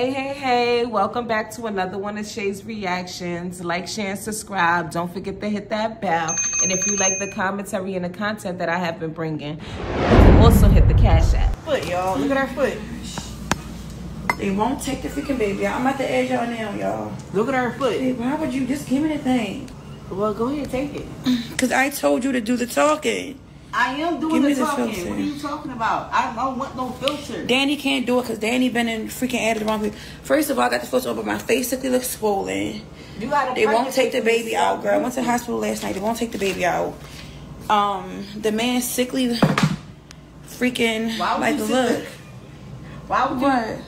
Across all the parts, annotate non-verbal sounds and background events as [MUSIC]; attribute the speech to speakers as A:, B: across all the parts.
A: Hey, hey, hey, welcome back to another one of Shay's reactions. Like, share, and subscribe. Don't forget to hit that bell. And if you like the commentary and the content that I have been bringing, also hit the cash app.
B: Foot, y'all. Look at our foot. They won't take the freaking baby out. I'm at the edge y'all now, y'all.
C: Look at her foot.
B: Hey, why would you just give me the thing?
C: Well, go ahead, and take it. [LAUGHS]
B: Because I told you to do the talking.
C: I am doing
B: Give
C: the talking.
B: filter.
C: What are you talking about? I don't want no filter.
B: Dani can't do it because Dani been in freaking added the wrong people. First of all, I got the filter on, but my face sickly looks swollen.
C: You gotta
B: They won't take the baby out, girl. I went to the hospital last night. They won't take the baby out. Um, the man sickly, freaking
C: Why would
B: like
C: you
B: look.
C: Why would you?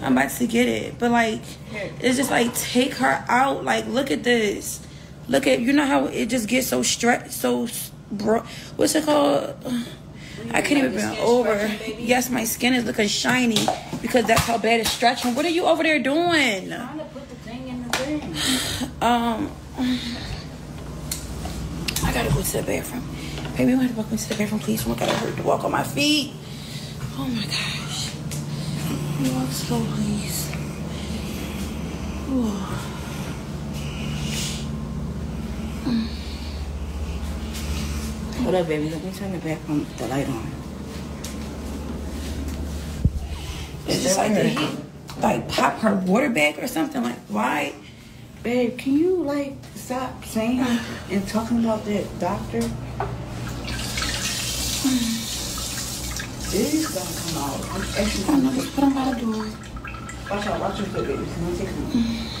B: I'm about to get it, but like, it's just like take her out. Like, look at this. Look at you know how it just gets so stretched, so bro. What's it called? I can't even bend over. Yes, my skin is looking shiny because that's how bad it's stretching. What are you over there doing?
C: Trying to put the thing in the thing.
B: Um, I gotta go to the bathroom. Baby, you want to walk me to the bathroom, please? I gotta hurt to walk on my feet. Oh my gosh. You walk slow, please. Ooh.
C: Hold up, baby. Let me turn the back on the light on.
B: It's just like, did he like pop her water bag or something? Like, why?
C: Babe, can you like stop saying and talking about that doctor? This gonna come out. I'm actually
B: just put him by the door.
C: Watch out, watch your foot, baby. It's gonna take a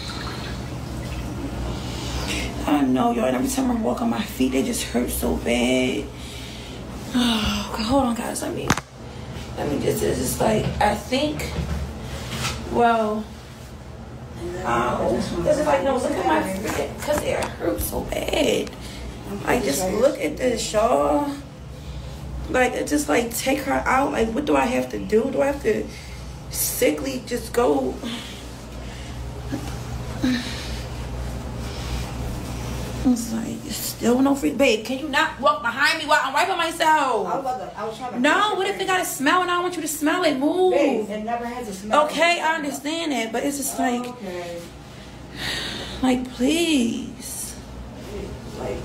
B: I know, y'all. And every time I walk on my feet, they just hurt so bad. Oh, [SIGHS] okay, hold on, guys. Let me, let me just. It's just like I think. Well, oh, this is like no. Look at my feet, cause it hurts so bad. Like just look at this, y'all. Like just like take her out. Like what do I have to do? Do I have to sickly just go? I was like, still no free. Babe, can you not walk behind me while I'm wiping myself?
C: I was? I was trying to.
B: No, what if it got a smell and I don't want you to smell it?
C: Babe,
B: Move.
C: it never has a smell.
B: Okay, I understand that, but it's just like,
C: Okay.
B: like, please.
C: Like,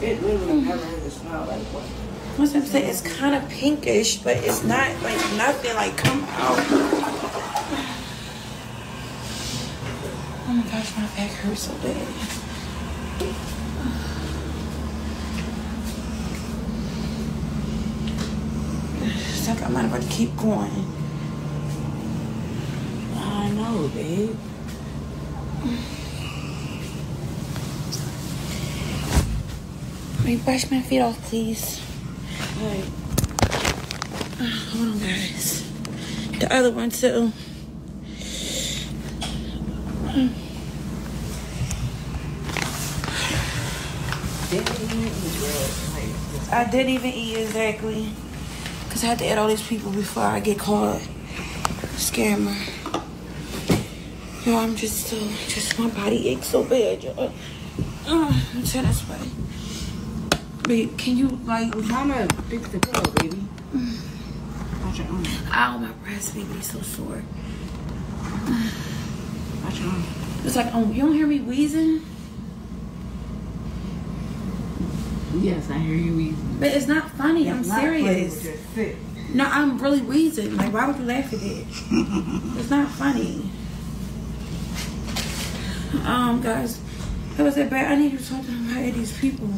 C: it literally mm-hmm. never has a smell. Like, what?
B: What's I'm saying? It's kind of pinkish, but it's not like nothing like come out. [SIGHS] Oh my gosh, my back hurts so bad. It's like I'm not about to keep going.
C: I know, babe.
B: Let me brush my feet off, please.
C: Like, ah,
B: Hold on, guys. The other one too.
C: didn't even eat. Like,
B: I didn't even eat exactly. Cause I had to add all these people before I get caught. Scammer. Yo, I'm just so, just my body aches so bad, yo. Uh, I'm saying this way. Babe, can you like,
C: I'm trying to fix the pillow, baby. Watch your arm.
B: ow, my breast, baby, it's so sore.
C: Watch your arm.
B: It's like, oh, you don't hear me wheezing?
C: Yes, I hear you eating.
B: But it's not funny. I'm serious. No, I'm really wheezing. Like, why would you laugh at that? [LAUGHS] it's not funny. Um, guys, it was that bad. I need to talk to about these people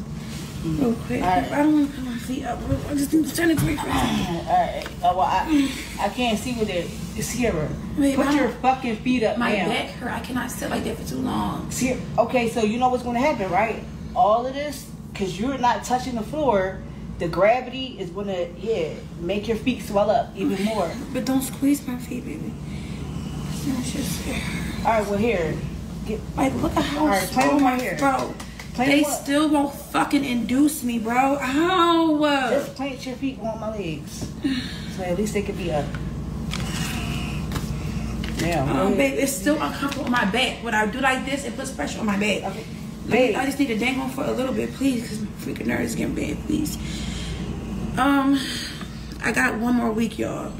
B: real quick.
C: Alright.
B: I don't want to put my feet up. real- I just need to turn it quick.
C: Alright. Uh, well, I, I can't see with it. Sierra,
B: Wait,
C: put
B: my-
C: your fucking feet up
B: My
C: now.
B: back hurt. I cannot sit like that for too long.
C: Sierra, okay, so you know what's going to happen, right? All of this, because you're not touching the floor, the gravity is to, yeah, make your feet swell up even more.
B: But don't squeeze my feet, baby. Just,
C: All right, well, here. Get,
B: like, look at how
C: play
B: slow my
C: hair.
B: bro.
C: Play
B: They
C: what?
B: still won't fucking induce me, bro. How?
C: just plant your feet on my legs. So at least they could be up. Yeah.
B: Um, babe, it's still uncomfortable on my back. When I do like this, it puts pressure on my back.
C: Okay.
B: Babe. I just need to dangle for a little bit, please, because my freaking nerves getting bad, please. Um, I got one more week, y'all.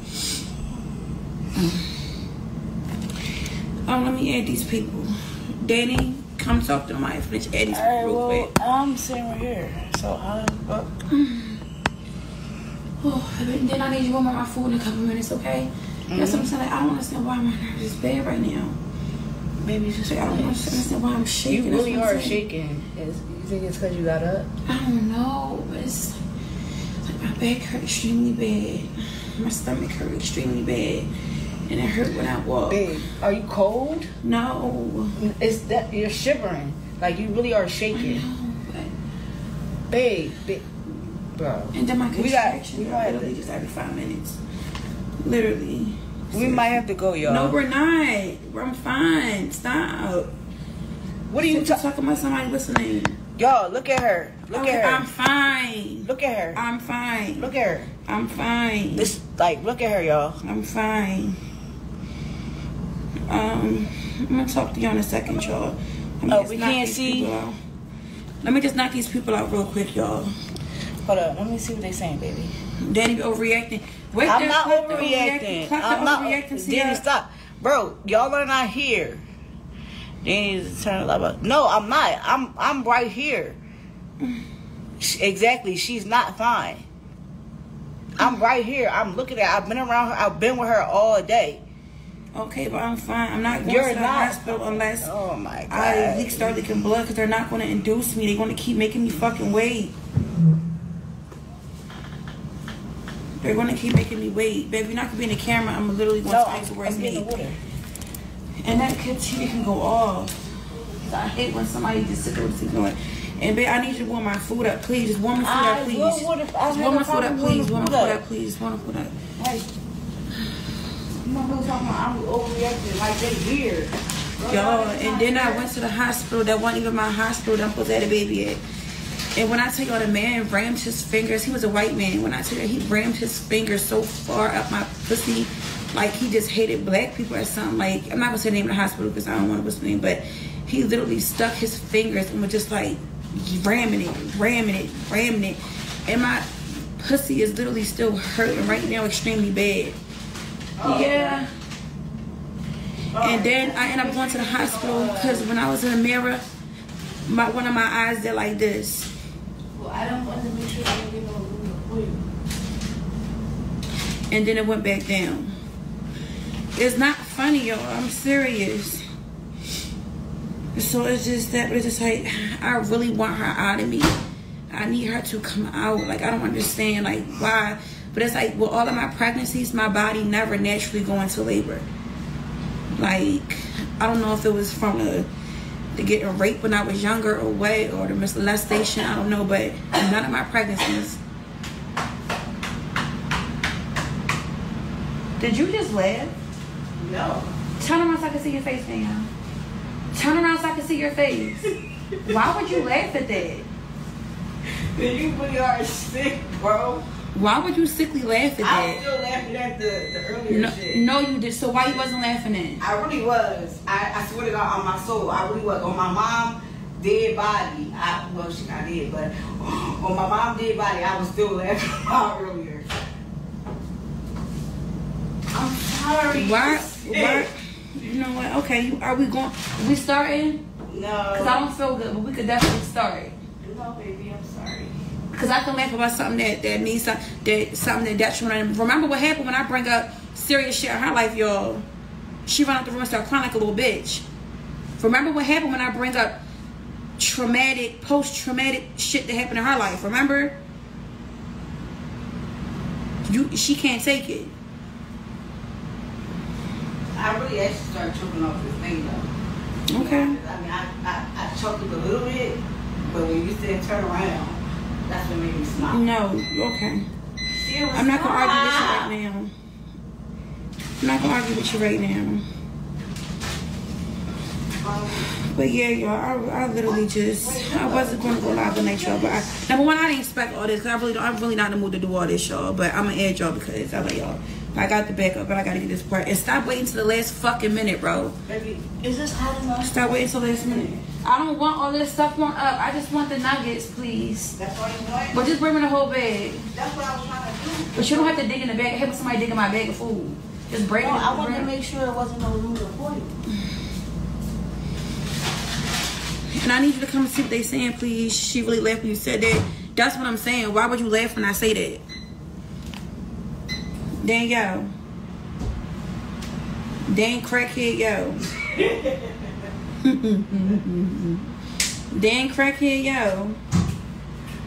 B: Oh, let me add these people. Dani, come talk to my finish add these
C: right,
B: real
C: well,
B: quick.
C: I'm sitting right here. So how? Uh,
B: Oh, then I need you up my food in a couple minutes, okay? That's what I'm saying. Like, I don't understand why my nerves is bad right now.
C: Maybe just
B: Like, I don't understand why I'm shaking.
C: You really are
B: saying.
C: shaking. Is, you think it's because you got up?
B: I don't know, it's like my back hurt extremely bad. My stomach hurt extremely bad. And it hurt when I walk.
C: Babe, are you cold?
B: No.
C: It's that you're shivering. Like you really are shaking.
B: know, but
C: Babe, babe bro.
B: and then my
C: We got-
B: contraction
C: we
B: we
C: might have
B: literally just every five minutes. Literally.
C: We might have to go, y'all.
B: No, we're not. I'm fine. Stop.
C: what are you
B: You
C: talking?
B: talking about somebody listening?
C: Y'all, look at her. Look at her.
B: I'm fine.
C: look at her.
B: I'm fine.
C: Look at her.
B: I'm fine.
C: This, like, look at her, y'all.
B: I'm fine. Um, I'm gonna talk to you in a second, y'all.
C: Oh, we can't see?
B: Let me just knock these people out real quick, y'all.
C: Hold up. Let me see what they saying, baby.
B: Dani overreacting. Wait,
C: I'm not
B: the
C: overreacting. I'm not.
B: overreacting. Dani,
C: stop, bro. Y'all are not here. Dani is turning the light up. No, I'm not. I'm I'm right here. Exactly. She's not fine. I'm right here. I'm looking at. I've been around her. I've been with her all day.
B: Okay, but I'm fine. I'm not going
C: You're
B: to the
C: not.
B: hospital unless
C: Oh my god.
B: I leak start leaking blood because they're not going to induce me. They're going to keep making me fucking wait. They're going to keep making me wait. Baby, you're not to be in the camera. I'm literally going
C: no,
B: to face where it's
C: I'm getting
B: me.
C: water.
B: And that TV can go off. I hate when somebody just sit there with going. And babe, I need you to warm my food up, please. Just warm my food up, please.
C: will warm- I
B: Just warm my food up, please. Warm my
C: food up.
B: please. Warm my food up.
C: Hey, you know who's talking about? I'm overreacting like they here.
B: Y'all, and then I went to the hospital. That wasn't even my hospital. That I'm supposed to have a baby at. And when I tell y'all, the man rammed his fingers. He was a white man. When I tell you, he rammed his fingers so far up my pussy, like he just hated black people or something. Like I'm not gonna say the name of the hospital because I don't want to what's the name, but he literally stuck his fingers and was just like ramming it, ramming it, ramming it, and my pussy is literally still hurting right now, extremely bad. Oh. yeah. And then I ended up going to the hospital because when I was in the mirror, my one of my eyes did like this.
C: I don't want to make sure no room
B: and then it went back down. It's not funny, y'all. I'm serious. So it's just that, it's just like I really want her out of me. I need her to come out. Like I don't understand, like why. But it's like with all of my pregnancies, my body never naturally go into labor. Like I don't know if it was from the the getting raped when I was younger or what, or the molestation. I don't know, but none of my pregnancies. Did you just laugh?
C: No.
B: Turn around so I can see your face, fam. Turn around so I can see your face. Why would you laugh at that? [LAUGHS]
C: You really are sick, bro.
B: Why would you sickly laugh at that?
C: I was still laughing at the, the earlier
B: No,
C: shit.
B: no, you did. So why you wasn't laughing at?
C: I really was. I, I swear to God on my soul, I really was. On my mom dead body, I well she not dead, but [LAUGHS] on my mom dead body, I was still laughing [LAUGHS] about earlier. I'm sorry.
B: Why? Why? You know what? Okay, you, are we going? We starting?
C: No.
B: Cause I don't feel good, but we could definitely start.
C: No, baby.
B: Cause I can laugh about something that that means some, that something that detrimental. Remember what happened when I bring up serious shit in her life, y'all? She run out the room and start crying like a little bitch. Remember what happened when I bring up traumatic, post-traumatic shit that happened in her life? Remember? You, she can't take it.
C: I really actually started choking off this thing though.
B: Okay.
C: I mean, I, I, I choked it a little bit, but when you said turn around, that's what made me smile.
B: No. Okay.
C: See, it was
B: I'm not gonna argue with you right now. I'm not gonna argue with you right now. But yeah, y'all, I, I literally just, I wasn't going to go live tonight, y'all. But I, number one, I didn't expect all this. Cause I really don't, I'm really not in the mood to do all this, y'all. But I'm going to add y'all because I love y'all. I got the backup, but I got to get this part. And stop waiting to the last fucking minute, bro.
C: Baby, is this hot enough?
B: Stop waiting till the last minute. I don't want all this stuff on up. I just want the nuggets, please.
C: That's all you want?
B: But just bring me the whole bag.
C: That's what I was trying to do.
B: But you don't have to dig in the bag. Hate somebody dig in my bag of food. Just braid
C: No,
B: it.
C: I wanted to make sure there wasn't no room for you.
B: And I need you to come and see what they saying, please. She really laughed when you said that. That's what I'm saying. Why would you laugh when I say that? Danielle. Dan crackhead yo. [LAUGHS] Dan crackhead yo.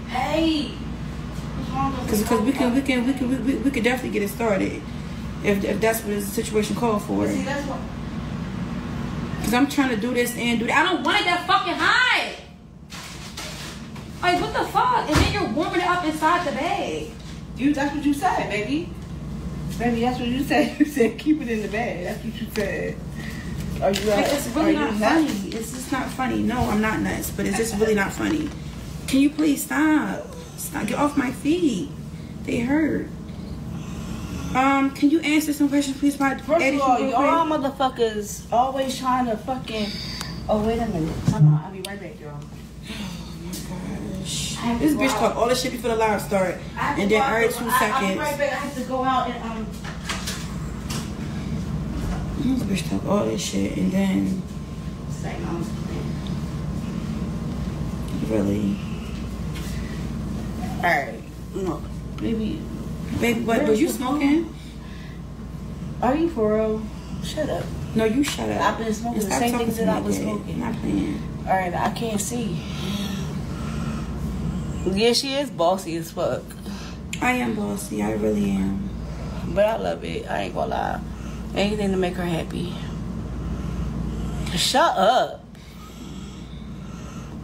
C: Hey. What's wrong with
B: Cause, cause we can we can we can we, we, we could definitely get it started. If, if that's what the situation called for.
C: See, that's what.
B: Cause I'm trying to do this and do that. I don't want it that fucking high. Like what the fuck? And then you're warming it up inside the bag.
C: You, that's what you said, baby. Baby, that's what you said. [LAUGHS] You said keep it in the bag. That's what you said. Are you?
B: Like, it's really not
C: nuts?
B: funny. It's just not funny. No, I'm not nuts, but it's just really not funny. Can you please stop? Stop. Get off my feet. They hurt. Um, can you answer some questions, please? By
C: First
B: Eddie,
C: of all, y'all motherfuckers always trying to fucking. Oh wait a minute. Time out. I'll be right back, y'all.
B: Gosh. This bitch talk all this shit before the live start,
C: I have to
B: and then every two
C: I- I'll
B: seconds.
C: right. I have to go out and um.
B: This bitch talk all this shit, and then
C: Say no.
B: really,
C: All right. No, baby.
B: Baby, what? Was you smoking?
C: Are you for real? Shut up.
B: No, you shut up.
C: I've been smoking the same things that I was smoking.
B: Not playing.
C: All right, I can't see. Yeah, she is bossy as fuck,
B: I am bossy. I really am.
C: but I love it. I ain't gonna lie. Anything to make her happy. Shut up.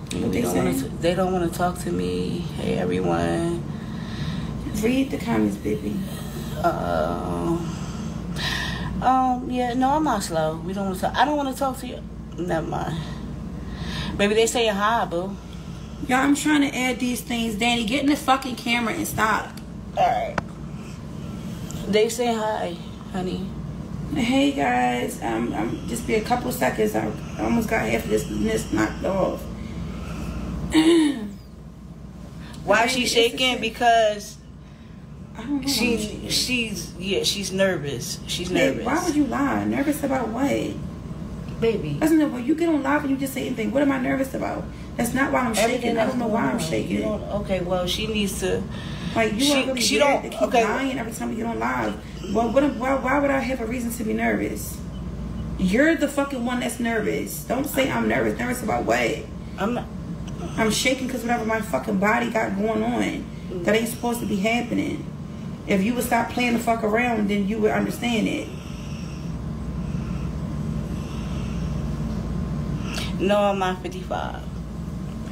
C: They
B: they
C: don't, wanna they don't want to talk to me. Hey everyone.
B: Read the comments, baby.
C: Um, um, yeah, no, I'm not slow. We don't want to. Talk. I don't want to talk to you. Never mind. Maybe they say hi, boo.
B: Y'all, I'm trying to add these things. Dani, get in the fucking camera and stop.
C: All right. They say hi, honey.
B: Hey guys, um, um, just be a couple seconds. I almost got half of this this knocked off. [CLEARS THROAT]
C: Why she shaking? Because
B: I don't know. why I'm
C: she oh,
B: shaking.
C: she's yeah she's nervous. She's
B: Babe,
C: nervous.
B: why would you lie? Nervous about what?
C: baby?
B: Listen, when you get on live and you just say anything, what am I nervous about? That's not why I'm shaking. I don't know why I'm shaking.
C: okay, well she needs to.
B: Like you
C: She-
B: are really
C: she don't-
B: to keep
C: okay.
B: lying every time you get on live. Well, what, why, why would I have a reason to be nervous? You're the fucking one that's nervous. Don't say I'm nervous. Nervous about what?
C: I'm not.
B: I'm shaking because whatever my fucking body got going on that ain't supposed to be happening. If you would stop playing the fuck around, then you would understand it.
C: No, I'm not 55.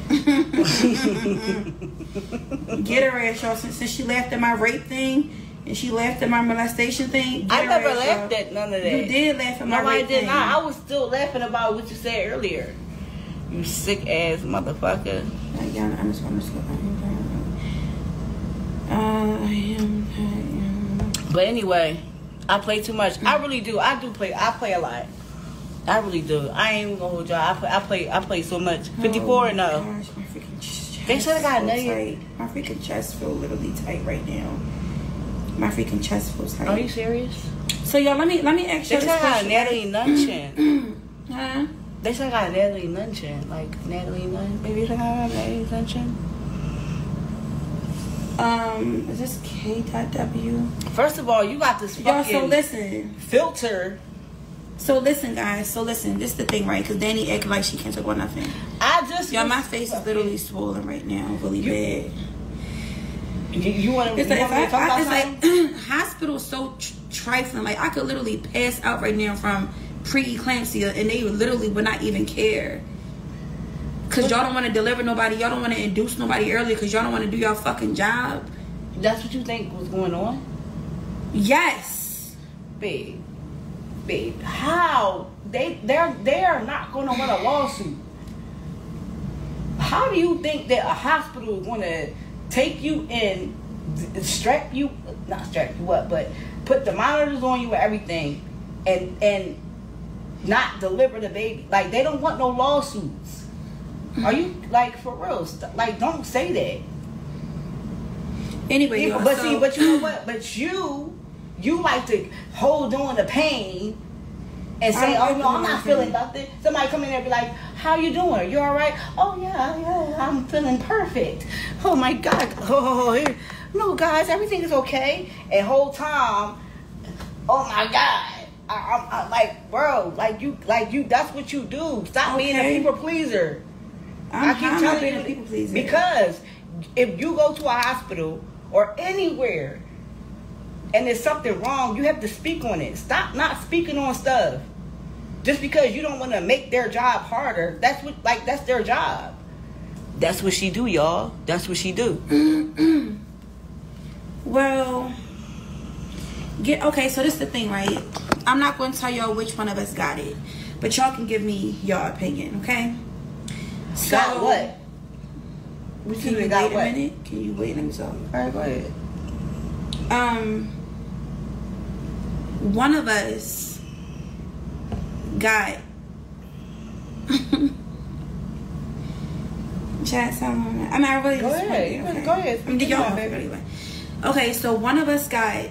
C: [LAUGHS]
B: Get her ass, y'all. Since, since she laughed at my rape thing and she laughed at my molestation thing, get
C: I
B: her
C: never laughed at none of that.
B: You did laugh at my
C: No, I
B: rape
C: did
B: thing.
C: not. I was still laughing about what you said earlier. You sick ass motherfucker.
B: I I'm just. I am. Uh, I am. I am.
C: But anyway, I play too much. I really do. I do play. I play a lot. I really do. I ain't even gonna hold y'all. I play. I play. I play so much. Fifty four
B: Oh
C: no.
B: Gosh, my freaking chest
C: They said I got
B: tight. My freaking chest feel literally tight right now. My freaking chest feels tight.
C: Are you serious?
B: So y'all, let me let me ask
C: They
B: you this [CLEARS THROAT]
C: I got
B: question.
C: Natalie Nunchin.
B: Huh?
C: They said I got Natalie Nunchin. Like Natalie Nun. Maybe they I got Natalie Nunchin.
B: Um, is this K.W?
C: First of all, you got this fucking
B: so listen.
C: filter.
B: So listen, guys. So listen. This is the thing, right? Because Dani acted like she can't talk about nothing.
C: I just
B: Y'all, my face is literally swollen right now, really bad.
C: You, you want to?
B: It's like, if I,
C: talk
B: I,
C: about
B: it's like [CLEARS THROAT] hospital's so tr- trifling. Like I could literally pass out right now from pre-eclampsia, and they literally would not even care. Cause y'all don't want to deliver nobody. Y'all don't want to induce nobody early. Cause y'all don't want to do y'all fucking job.
C: That's what you think was going on,
B: Yes.
C: babe. Babe, how they they're they are not going to win a lawsuit. How do you think that a hospital is going to take you in, strap you, not strap you up, but put the monitors on you and everything, and and not deliver the baby? Like they don't want no lawsuits. Mm-hmm. Are you like for real? Like don't say that.
B: Anyway,
C: Yeah, but
B: so-
C: see, but you know what? But you you like to hold on to pain and say, "Oh no, I'm not feeling nothing." Somebody come in there and be like, "How you doing? You all right?" "Oh yeah, yeah, I'm feeling perfect." Oh my God! Oh, no, guys, everything is okay. And whole time, oh my God. I, I'm, I'm like, bro, like you, like you. That's what you do. Stop being a people pleaser.
B: I'm,
C: I keep telling you
B: people
C: because if you go to a hospital or anywhere and there's something wrong, you have to speak on it. Stop not speaking on stuff just because you don't want to make their job harder. That's what like that's their job. That's what she do, y'all. That's what she do. [CLEARS THROAT]
B: Well, get okay. So this is the thing, right? I'm not going to tell y'all which one of us got it, but y'all can give me your opinion, okay? So
C: got what? We
B: Can you wait a
C: what?
B: minute? Can you wait? Let me talk.
C: All right, go ahead.
B: Um, one of us got. [LAUGHS] Chat someone. I mean, I really
C: Go
B: just
C: ahead. can- go ahead.
B: I mean,
C: Speak
B: y'all
C: your mind,
B: know
C: baby.
B: anyway. Okay, so one of us got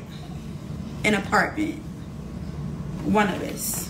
B: an apartment. One of us.